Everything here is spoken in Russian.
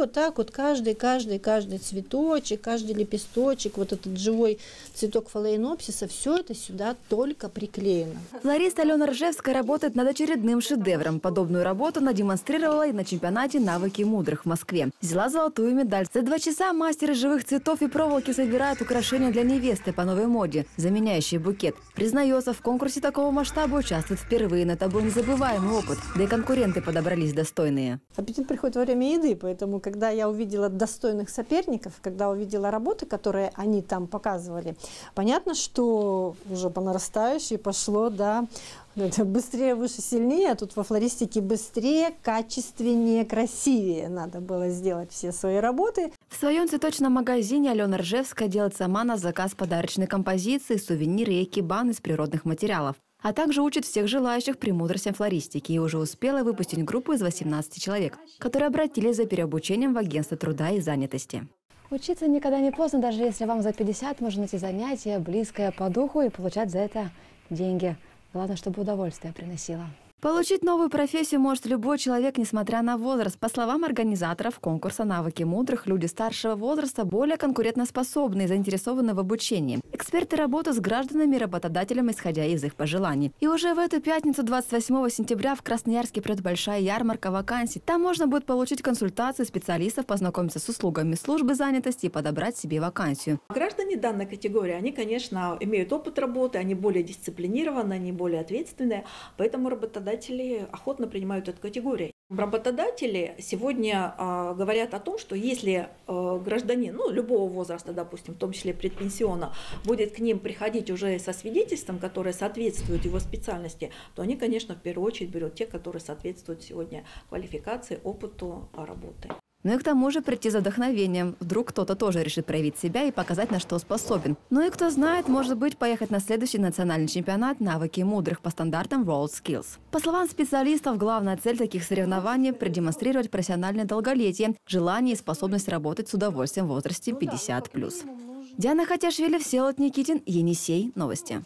вот так вот каждый, каждый, каждый цветочек, каждый лепесточек, вот этот живой цветок фалеинопсиса, все это сюда только приклеено. Флорист Алена Ржевская работает над очередным шедевром. Подобную работу она демонстрировала и на чемпионате «Навыки мудрых» в Москве. Взяла золотую медаль. За два часа мастер живых цветов и проволоки собирает украшения для невесты по новой моде, заменяющие букет. Признается, в конкурсе такого масштаба участвует впервые, но это был незабываемый опыт. Да и конкуренты подобрались достойные. Аппетит приходит во время еды, поэтому когда я увидела достойных соперников, когда увидела работы, которые они там показывали, понятно, что уже по нарастающей пошло, да, это быстрее, выше, сильнее, а тут во флористике быстрее, качественнее, красивее надо было сделать все свои работы. В своем цветочном магазине Алена Ржевская делает сама на заказ подарочные композиции, сувениры и экибан из природных материалов а также учит всех желающих премудростям флористики и уже успела выпустить группу из 18 человек, которые обратились за переобучением в агентство труда и занятости. Учиться никогда не поздно, даже если вам за 50, можно найти занятие, близкое по духу и получать за это деньги. Главное, чтобы удовольствие приносило. Получить новую профессию может любой человек, несмотря на возраст. По словам организаторов конкурса «Навыки мудрых», люди старшего возраста более конкурентоспособны и заинтересованы в обучении. Эксперты работают с гражданами и работодателями, исходя из их пожеланий. И уже в эту пятницу, 28 сентября, в Красноярске придет большая ярмарка вакансий. Там можно будет получить консультацию специалистов, познакомиться с услугами службы занятости и подобрать себе вакансию. Граждане данной категории, они, конечно, имеют опыт работы, они более дисциплинированы, они более ответственные, поэтому работодатели работодатели охотно принимают эту категорию. Работодатели сегодня э, говорят о том, что если э, гражданин, ну, любого возраста, допустим, в том числе предпенсиона, будет к ним приходить уже со свидетельством, которое соответствует его специальности, то они, конечно, в первую очередь берут те, которые соответствуют сегодня квалификации, опыту работы. Ну и к тому же прийти за вдохновением. Вдруг кто-то тоже решит проявить себя и показать, на что способен. Ну и кто знает, может быть, поехать на следующий национальный чемпионат «Навыки мудрых» по стандартам World Skills. По словам специалистов, главная цель таких соревнований – продемонстрировать профессиональное долголетие, желание и способность работать с удовольствием в возрасте 50+. Диана Хатяшвили, Всеволод Никитин, Енисей. Новости.